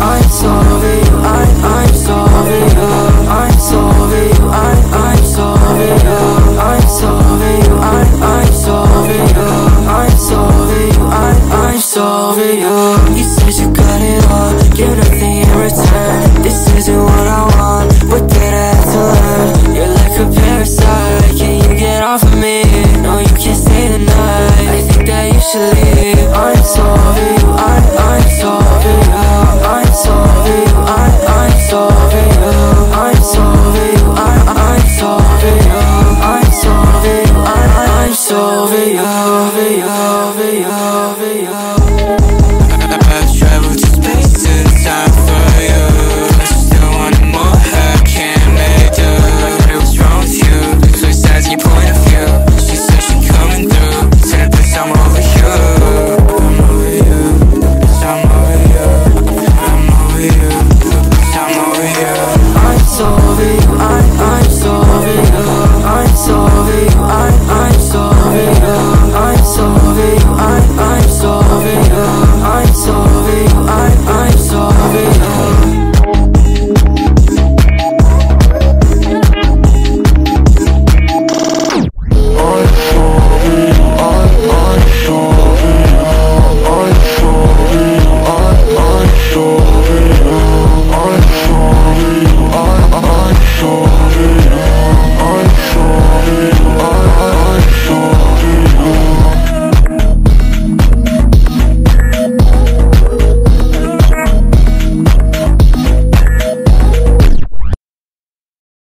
I'm sorry, I, I'm sorry, over I'm sorry, you, I, I'm sorry, over you I'm sorry, you, I, I'm sorry, over you I'm so I, I'm sorry, over you uh. You said you got it all, give nothing in return This isn't what I want, what did I have to learn? You're like a parasite, can you get off of me? No, you can't stay the night, I think that you should leave I'm sorry. over you, over you.